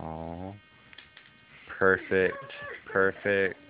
Oh, perfect, perfect.